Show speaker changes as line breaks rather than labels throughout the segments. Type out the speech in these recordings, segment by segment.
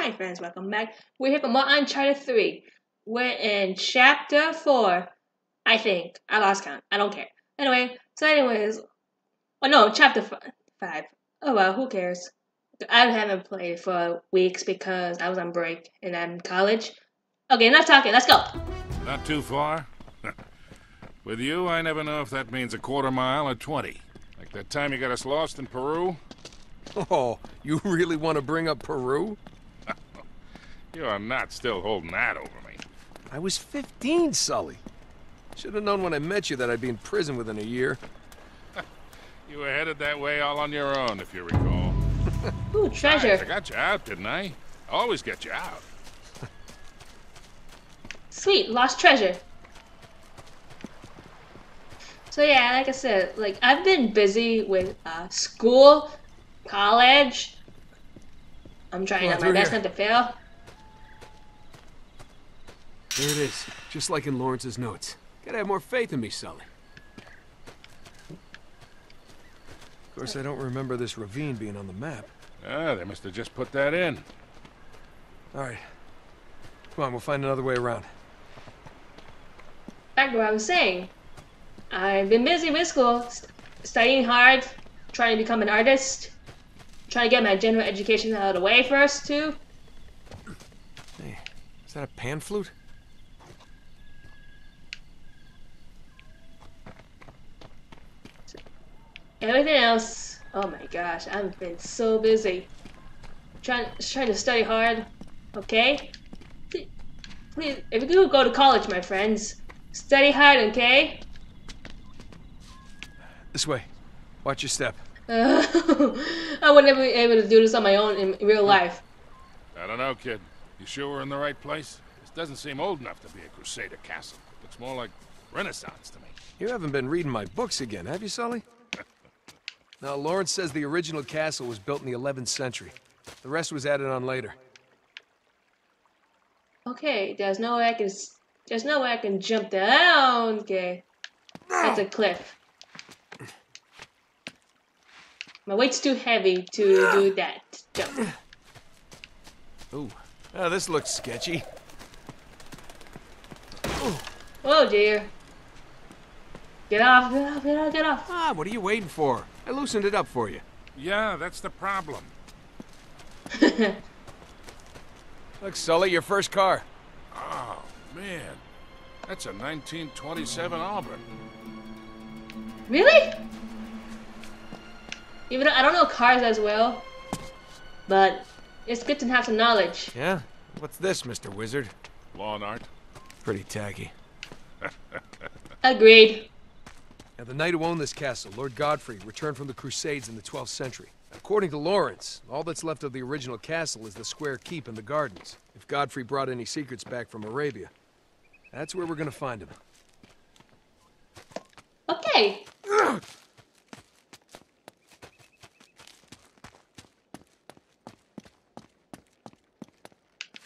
Hi friends, welcome back. We're here for more Uncharted 3. We're in chapter 4, I think. I lost count. I don't care. Anyway, so anyways, oh no, chapter f- 5. Oh well, who cares? I haven't played for weeks because I was on break and I'm in college. Okay, enough talking, let's go!
Not too far? With you, I never know if that means a quarter mile or 20. Like that time you got us lost in Peru?
Oh, you really want to bring up Peru?
You are not still holding that over me.
I was 15, Sully. Should have known when I met you that I'd be in prison within a year.
You were headed that way all on your own, if you recall.
Ooh,
Nice,
treasure.
I got you out, didn't I? Always get you out.
Sweet, lost treasure. So yeah, like I said, like I've been busy with uh, school, college. I'm trying
on,
out my best
here.
not to fail.
There it is, just like in Lawrence's notes. Gotta have more faith in me, Sully. Of course, I don't remember this ravine being on the map.
Ah, they must have just put that in.
All right. Come on, we'll find another way around.
Back to what I was saying. I've been busy with school, st- studying hard, trying to become an artist, trying to get my general education out of the way first too.
Hey, is that a pan flute?
Everything else, oh my gosh, I've been so busy. Trying, trying to study hard, okay? Please, please, if you do go to college, my friends, study hard, okay?
This way. Watch your step.
Uh, I would never be able to do this on my own in, in real life.
I don't know, kid. You sure we're in the right place? This doesn't seem old enough to be a Crusader castle. Looks more like Renaissance to me.
You haven't been reading my books again, have you, Sully? Now, Lawrence says the original castle was built in the 11th century. The rest was added on later.
Okay, there's no way I can. There's no way I can jump down. Okay, that's a cliff. My weight's too heavy to do that jump.
Ooh. Oh, this looks sketchy.
Oh dear. Get off! Get off! Get off! Get off!
Ah, what are you waiting for? I loosened it up for you.
Yeah, that's the problem.
Look, Sully, your first car.
Oh, man. That's a 1927 Auburn.
Really? Even though I don't know cars as well, but it's good to have some knowledge.
Yeah? What's this, Mr. Wizard?
Lawn art.
Pretty tacky.
Agreed.
Now, the knight who owned this castle, Lord Godfrey, returned from the Crusades in the 12th century. According to Lawrence, all that's left of the original castle is the square keep and the gardens. If Godfrey brought any secrets back from Arabia, that's where we're gonna find him.
Okay.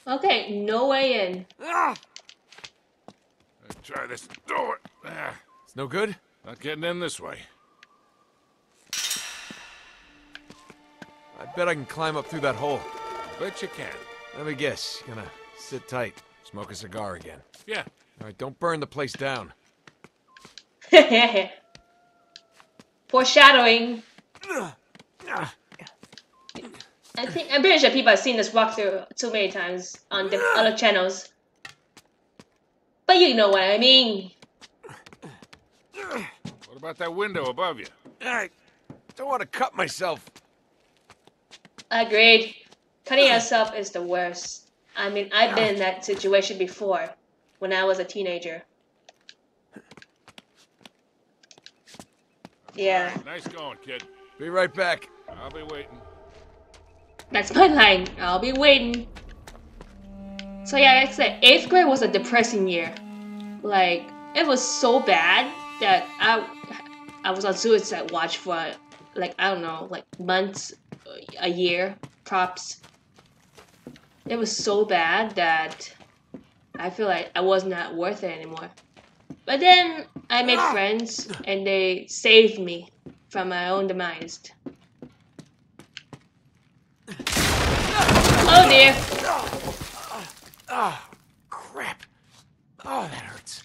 Okay, no way in.
Ah!
Let's try this door. Ah,
It's no good?
Not getting in this way.
I bet I can climb up through that hole.
Bet you can.
Let me guess, gonna sit tight, smoke a cigar again.
Yeah.
All right, don't burn the place down.
Foreshadowing. I think I'm pretty sure people have seen this walkthrough too many times on the other channels. But you know what I mean.
What about that window above you?
I don't want to cut myself.
Agreed. Cutting yourself is the worst. I mean, I've been in that situation before when I was a teenager. Yeah,
Nice going, kid.
Be right back.
I'll be waiting.
that's my line. I'll be waiting. So yeah, like I said, eighth grade was a depressing year. Like it was so bad that I I was on suicide watch for like I don't know, like months, a year, props. It was so bad that I feel like I was not worth it anymore. But then I made friends and they saved me from my own demise. Oh dear.
Ah, crap. Oh, that hurts.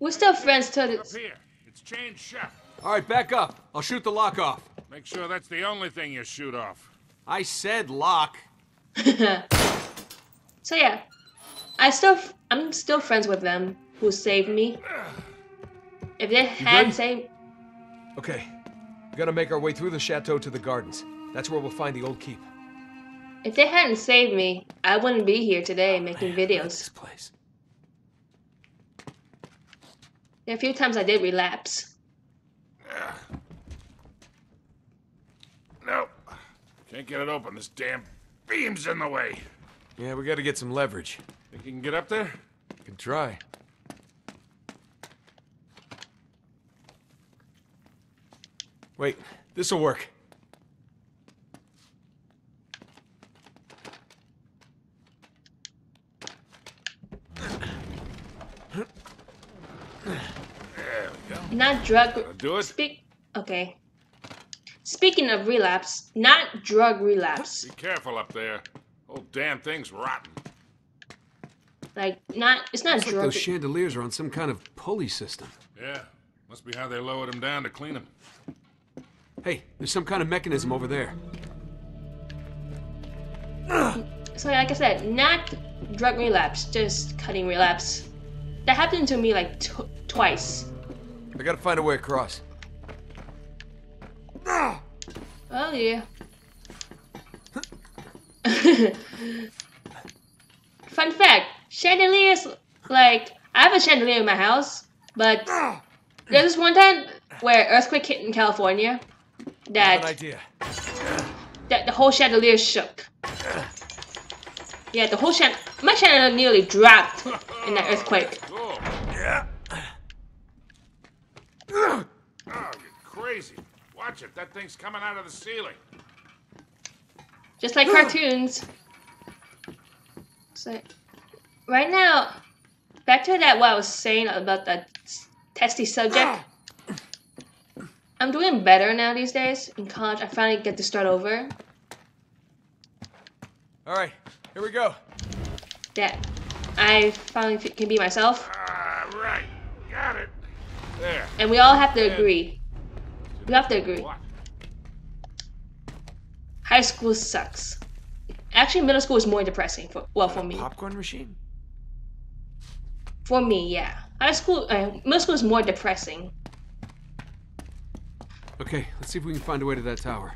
We're still friends
Up
this.
Here. It's shut.
All right, back up. I'll shoot the lock off.
Make sure that's the only thing you shoot off.
I said lock.
So yeah, I still I'm still friends with them who saved me. If they hadn't saved,
Okay. We gotta make our way through the chateau to the gardens. That's where we'll find the old keep.
if they hadn't saved me, I wouldn't be here today making
This
videos.
place.
There are a few times I did relapse.
Nope. Can't get it open. This damn beam's in the way.
Yeah, we gotta get some leverage.
Think you can get up there?
Can try. Wait, this'll work.
There we go.
Not drug.
Do it.
Speak. Okay. Speaking of relapse, not drug relapse.
Be careful up there. Whole damn thing's rotten.
Like not. It's not
Looks like
drug.
those chandeliers are on some kind of pulley system.
Yeah. Must be how they lowered him down to clean him.
Hey, there's some kind of mechanism over there.
So like I said, not drug relapse, just cutting relapse. That happened to me like tw- twice.
I gotta find a way across.
Oh yeah. Fun fact: chandeliers. Like I have a chandelier in my house, but there's this one time where earthquake hit in California that
idea.
that the whole chandelier shook. Yeah, the whole chan my chandelier nearly dropped in that earthquake.
Cool.
Yeah.
Oh, you're crazy. Watch it. That thing's coming out of the ceiling.
just like cartoons. So, right now, back to that what I was saying about that testy subject. I'm doing better now these days. In college, I finally get to start over.
All right, here we go.
Yeah, I finally can be myself,
Ah, right. Got it. There.
and we all have to agree. We have to agree. High school sucks. Actually, middle school is more depressing. For well, for me.
Popcorn machine?
For me, yeah. High school, uh, middle school is more depressing.
Okay, let's see if we can find a way to that tower.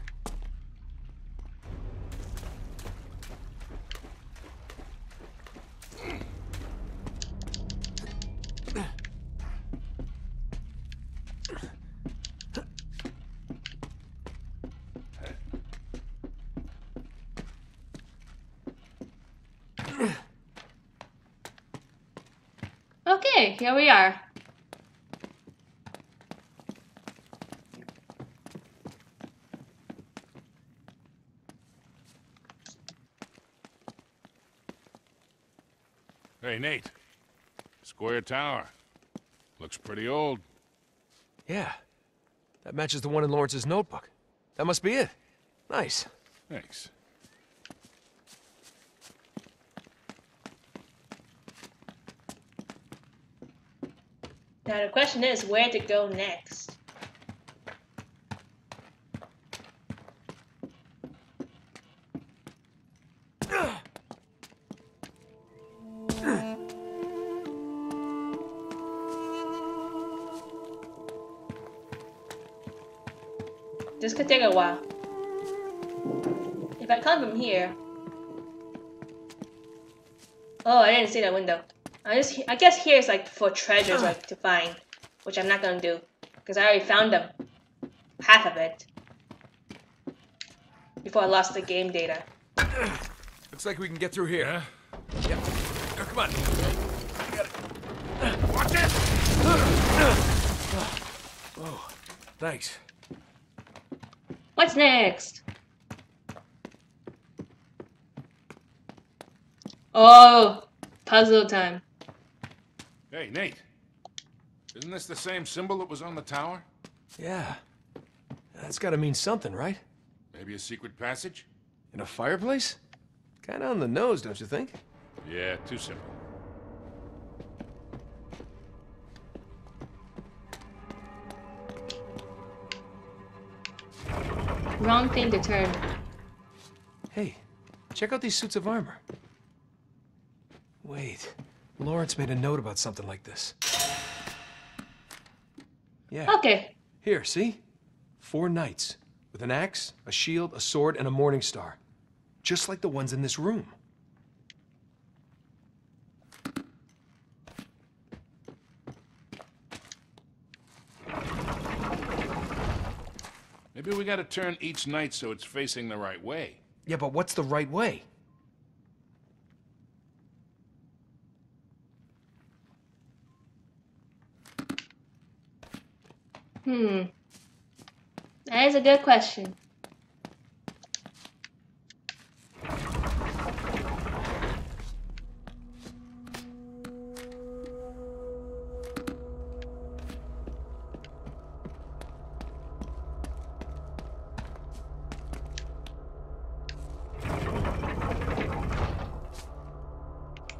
Okay, here we are.
Hey, Nate. Square Tower. Looks pretty old.
Yeah. That matches the one in Lawrence's notebook. That must be it. Nice.
Thanks.
Now the question is where to go next. This could take a while. If I come from here. Oh, I didn't see that window. I just, I guess here is like for treasures like to find, which I'm not gonna do, because I already found them, half of it, before I lost the game data.
Looks like we can get through here.
Yeah?
Yep. Oh, come on.
Watch it!
Thanks.
What's next? Oh, puzzle time.
Hey, Nate. Isn't this the same symbol that was on the tower?
Yeah. That's gotta mean something, right?
Maybe a secret passage?
In a fireplace? Kinda on the nose, don't you think?
Yeah, too simple.
Wrong thing to turn.
Hey, check out these suits of armor. Wait, Lawrence made a note about something like this. Yeah,
Okay.
here, see? Four knights, with an axe, a shield, a sword, and a morning star. Just like the ones in this room.
Maybe we gotta turn each knight so it's facing the right way.
Yeah, but what's the right way?
Hmm. That is a good question.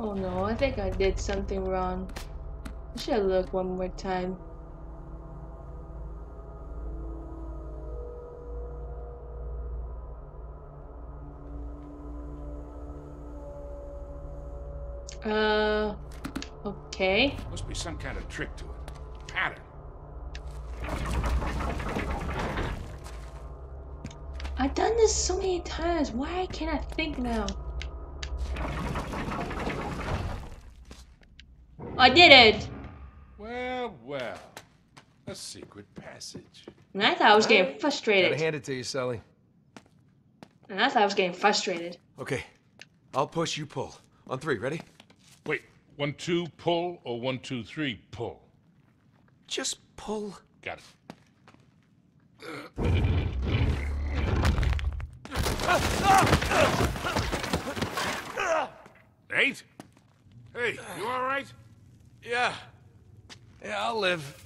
Oh no, I think I did something wrong. I should look one more time. Uh, okay.
Must be some kind of trick to it. Pattern.
I've done this so many times. Why can't I think now? I did it!
Well, well. A secret passage.
And I thought I was getting
Gotta
frustrated.
hand it to you, Sully.
And I thought I was getting frustrated.
Okay, I'll push, you pull. On three, ready?
Wait, one, two, pull, or one, two, three, pull?
Just pull.
Got it. Nate? Hey, you all right?
Yeah. Yeah, I'll live.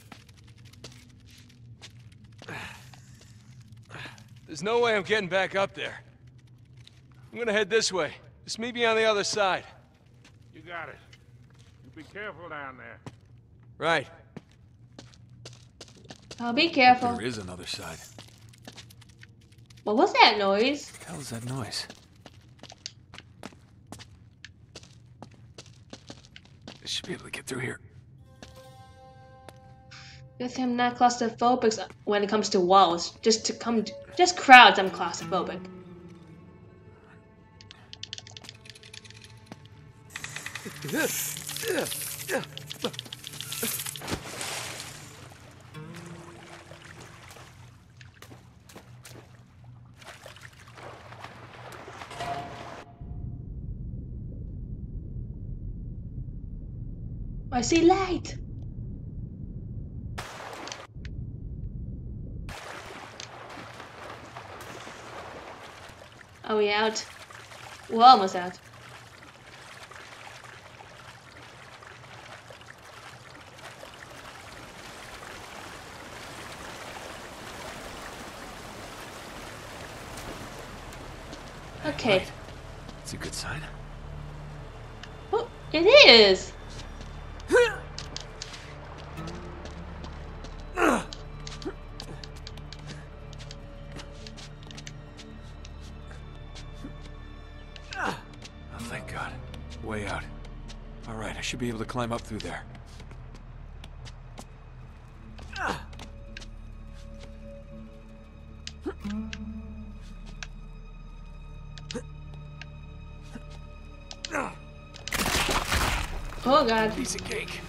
There's no way I'm getting back up there. I'm gonna head this way. Just meet me on the other side.
You got it. You be careful down there.
Right.
Oh, be careful.
is another side.
What was that noise?
What the hell is that noise? I should be able to get through here.
Guess I'm not claustrophobic when it comes to walls. Just to come, just crowds, I'm claustrophobic. I see light. Are we out? We're almost out. Okay.
It's a good sign.
Oh, it is.
Oh, thank God. Way out. All right, I should be able to climb up through there.
Oh god.
Piece of cake.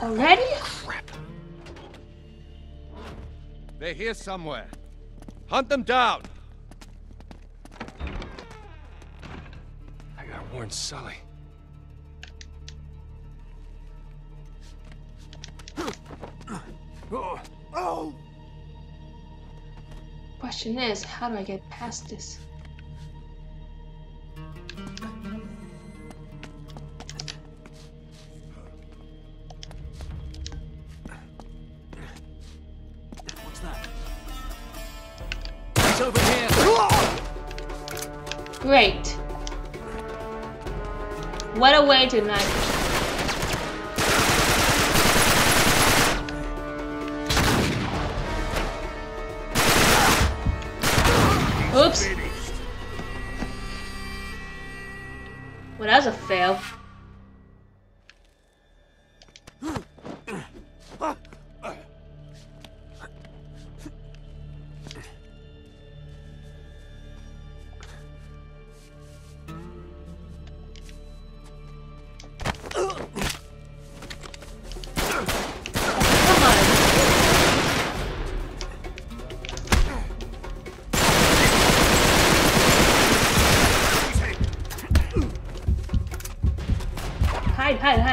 Already? Crap.
They're here somewhere. Hunt them down.
I gotta warn Sully.
Question is, how do I get past this?
What's that?
It's over here.
Great. What a way to not. Fail.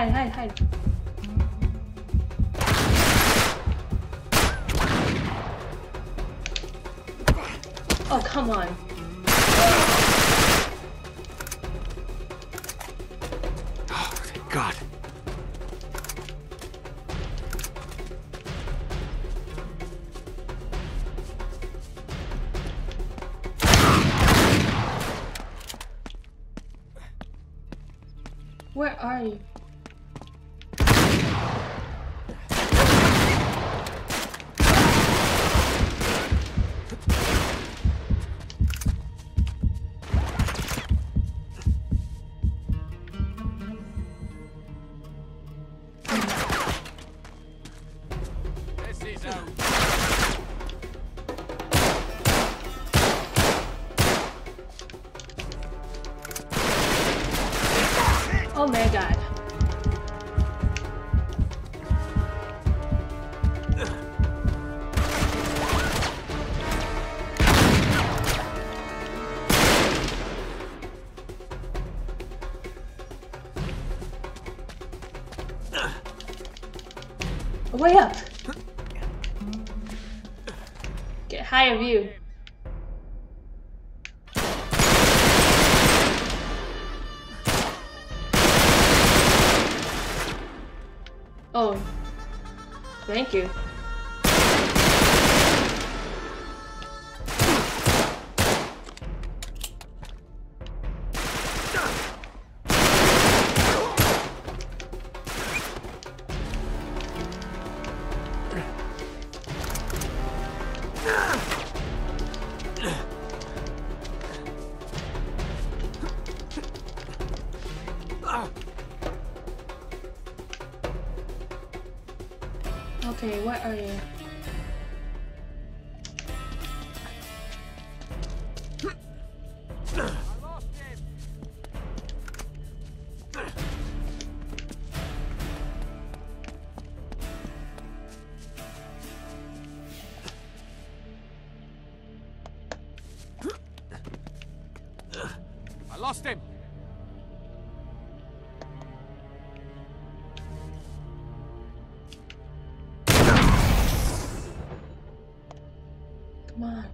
Hide, hide, hide. Oh, come on.
Oh, thank God.
Where are you? Way up. Get higher view. Oh. Thank you. Come on.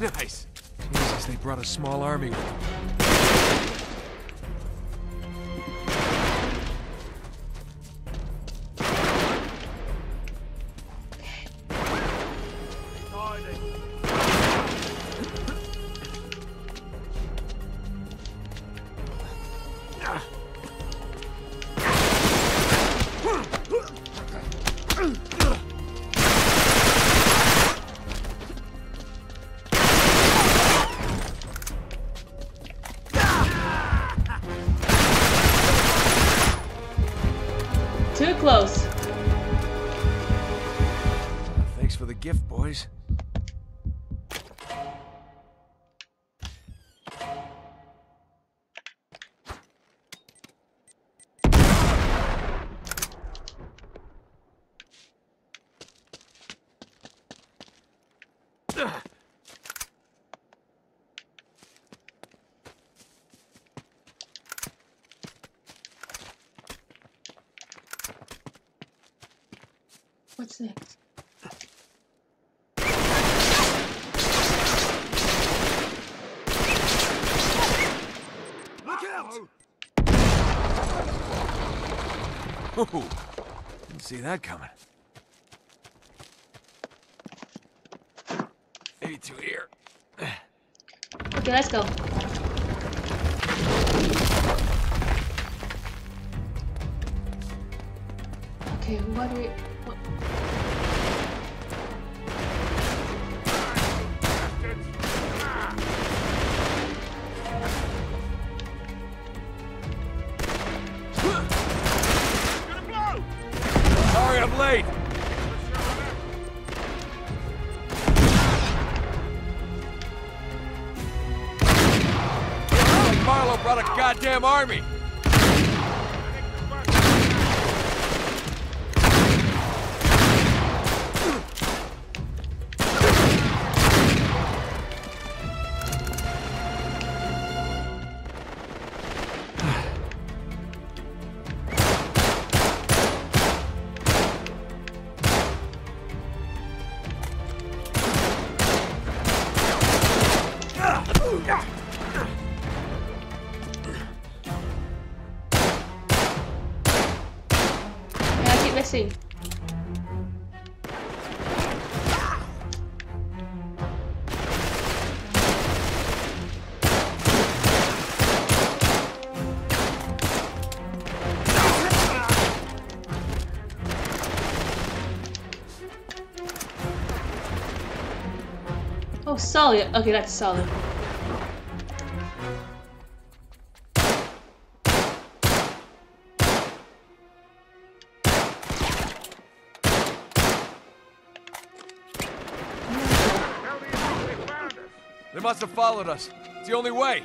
Nice. Jesus, they brought a small army with them.
What's next?
Ooh, didn't see that coming. 82 here.
Okay, let's go. Okay, what do we...
Sorry, I'm late. Like Marlowe brought a goddamn army.
Oh, solid. Okay, that's solid.
They must have followed us. It's the only way.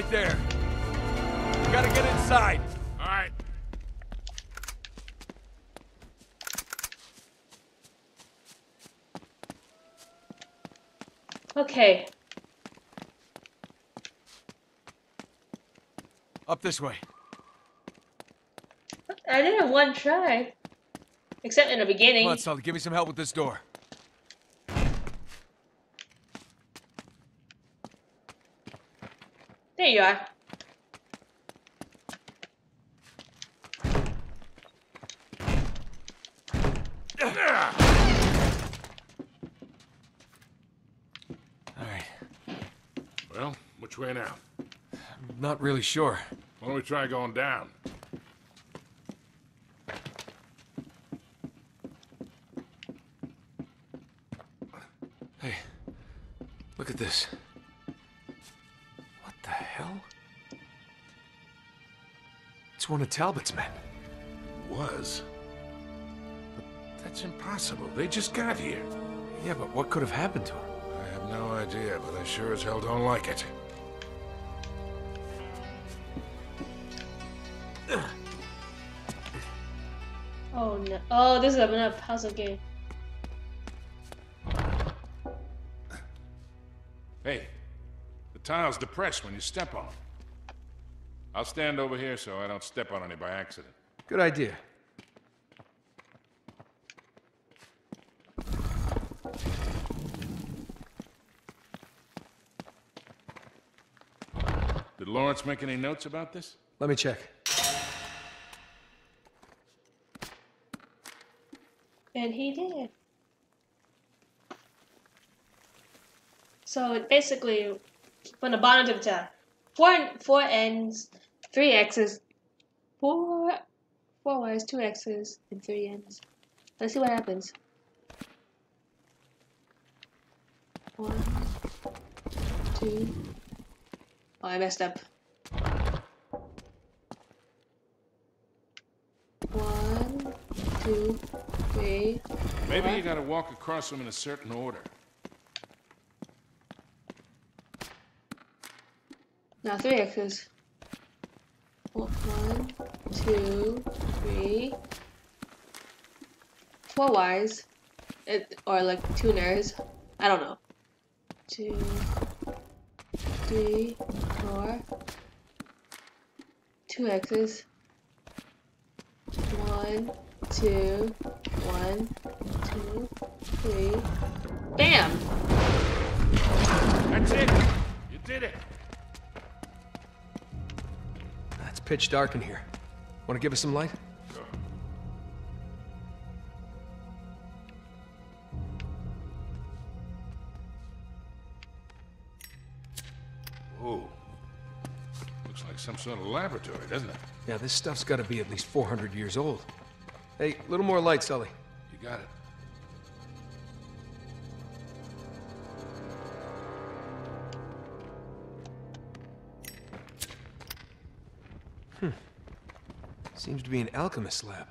Right there. We gotta get inside.
All right.
Okay.
Up this way.
I did have one try. Except in the beginning.
Come on, Sully, give me some help with this door.
There you are.
All right.
Well, which way now?
I'm Not really sure.
Why don't we try going down?
Hey, look at this. one of Talbot's men.
Was? But that's impossible. They just got here.
Yeah, but what could have happened to him?
I have no idea, but I sure as hell don't like it.
Oh no. Oh, this is another puzzle game.
Hey, the tile's depressed when you step on it. I'll stand over here so I don't step on any by accident.
Good idea.
Did Lawrence make any notes about this?
Let me check.
And he did. So it basically, from the bottom to the top, four four ends, three X's, four four Y's, two X's, and three ends. Let's see what happens. One, two. Oh, I messed up. One, two, three.
Maybe
What?
you gotta walk across them in a certain order.
Now three X's. One, two, three. Four Y's. It, or like tuners. I don't know. Two, three, four. Two X's. One, two, one, two, three. Bam!
That's it! You did it!
Pitch dark in here. Want to give us some light?
Ooh. Looks like some sort of laboratory, doesn't it?
Yeah, this stuff's got to be at least 400 years old. Hey, a little more light, Sully.
You got it.
Seems to be an alchemist lab.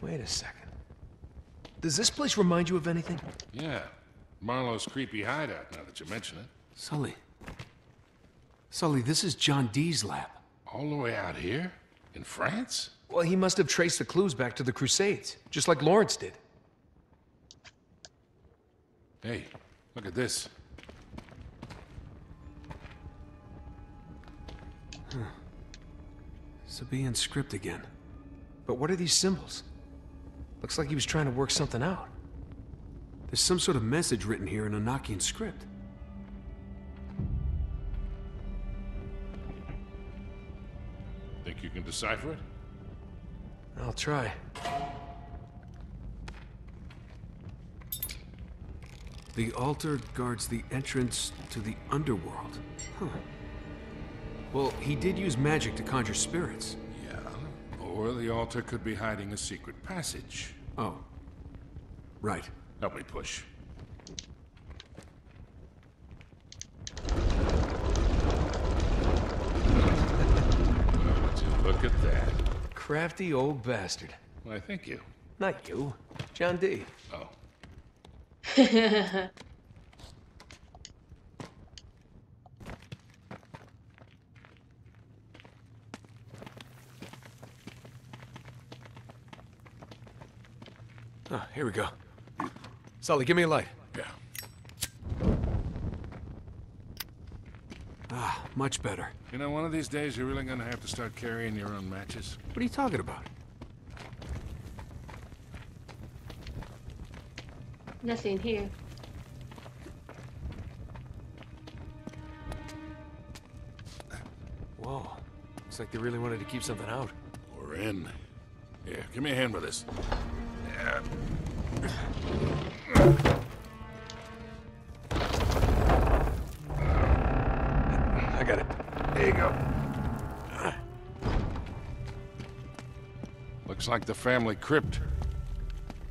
Wait a second. Does this place remind you of anything?
Yeah. Marlowe's creepy hideout, now that you mention it.
Sully. Sully, this is John Dee's lab.
All the way out here? In France?
Well, he must have traced the clues back to the Crusades, just like Lawrence did.
Hey, look at this.
Sabian script again. But what are these symbols? Looks like he was trying to work something out.
There's some sort of message written here in Enochian script.
Think you can decipher it?
I'll try.
The altar guards the entrance to the underworld. Huh. Well, he did use magic to conjure spirits.
Yeah. Or the altar could be hiding a secret passage.
Oh. Right.
Help me push. Oh, look at that?
Crafty old bastard.
Why, thank you.
Not you. John Dee.
Oh.
Oh, here we go. Sully, give me a light.
Yeah.
Ah, much better.
You know, one of these days you're really gonna have to start carrying your own matches.
What are you talking about?
Nothing here.
Whoa. Looks like they really wanted to keep something out.
We're in. Here, give me a hand with this. Yeah.
I got it.
There you go. Looks like the family crypt.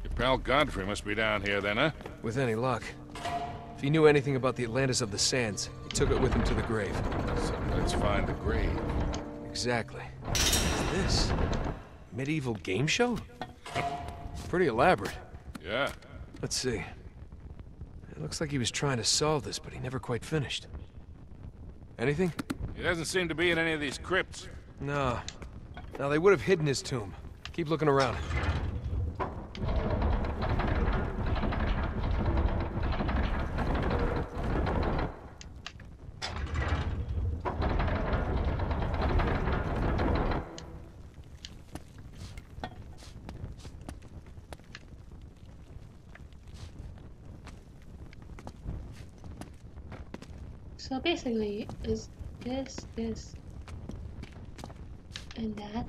Your pal Godfrey must be down here then, huh?
With any luck. If he knew anything about the Atlantis of the Sands, he took it with him to the grave.
So let's find the grave.
Exactly. What's this? Medieval game show? Pretty elaborate.
Yeah.
Let's see. It looks like he was trying to solve this, but he never quite finished. Anything?
He doesn't seem to be in any of these crypts.
No. Now, they would have hidden his tomb. Keep looking around.
So basically, is this, this, and that.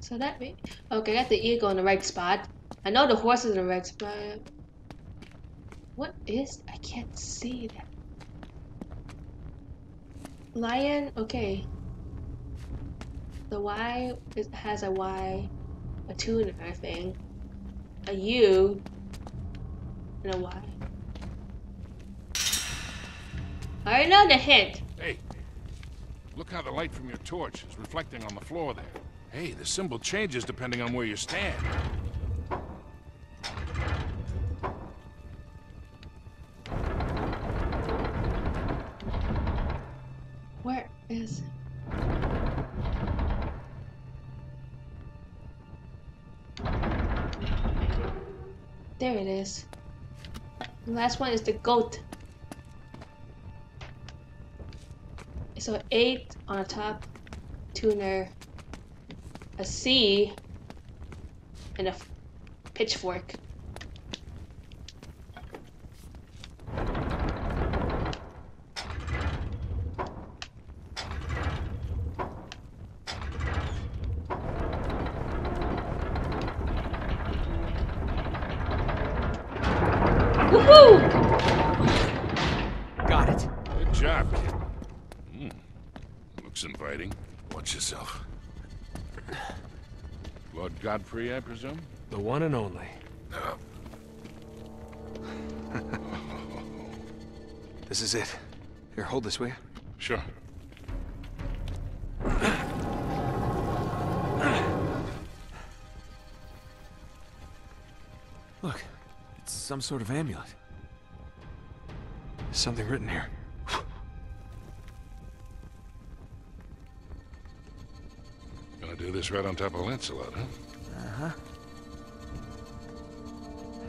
So that way. okay, I got the eagle in the right spot. I know the horse is in the right spot. What is? I can't see that. Lion. Okay. The Y is, has a Y, a tuner thing, a U, and a Y. I know the hint.
Hey, look how the light from your torch is reflecting on the floor there. Hey, the symbol changes depending on where you stand.
Where is? There it is. The last one is the goat. So eight on the top, tuner, a C, and a pitchfork. Woohoo!
Got it.
Good job, kid. Hmm. Looks inviting. Watch yourself. Lord Godfrey, I presume?
The one and only. This is it. Here, hold this, will you?
Sure.
Look, it's some sort of amulet. There's something written here.
Gonna do this right on top of Lancelot, huh?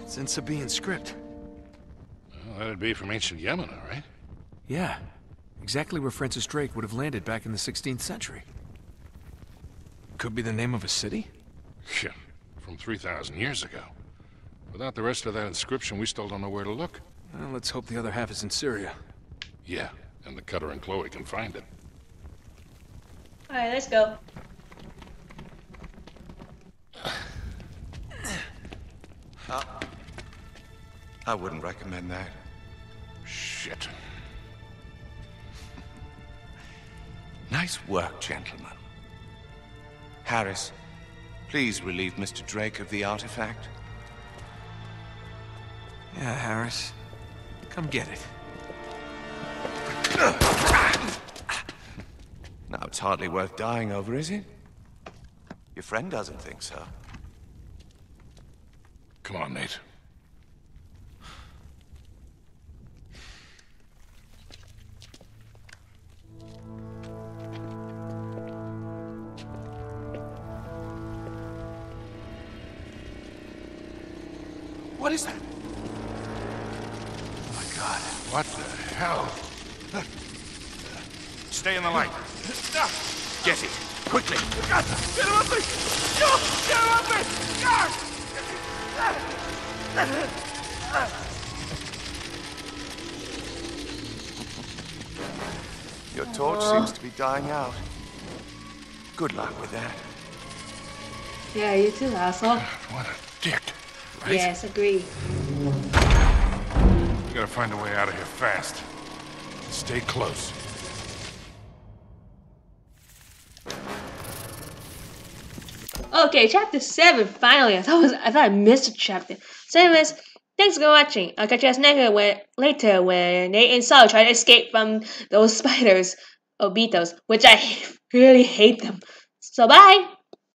It's in Sabaean script.
Well, that'd be from ancient Yemen, all right?
Yeah, exactly where Francis Drake would have landed back in the 16th century. Could be the name of a city?
Yeah, from 3,000 years ago. Without the rest of that inscription, we still don't know where to look.
Well, let's hope the other half is in Syria.
Yeah, and the Cutter and Chloe can find it.
Alright, let's go. Ah.
I wouldn't recommend that.
Shit.
Nice work, gentlemen. Harris, please relieve Mr. Drake of the artifact.
Yeah, Harris. Come get it.
Now, it's hardly worth dying over, is it? Your friend doesn't think so.
Come on, Nate.
What is that?
Oh my god. What the hell? Stay in the light.
Get it, quickly.
Get him off me! Get him off me!
Your torch seems to be dying out. Good luck with that.
Yeah, you too, asshole.
What a dick. Right?
Yes, agree.
We gotta find a way out of here fast. Stay close.
Okay, chapter seven. Finally, I thought I was, I thought I missed a chapter. So, anyways, thanks for watching. I'll catch you guys uh, later when later when Nate and Saul try to escape from those spiders or beetles, which I really hate them. So, bye.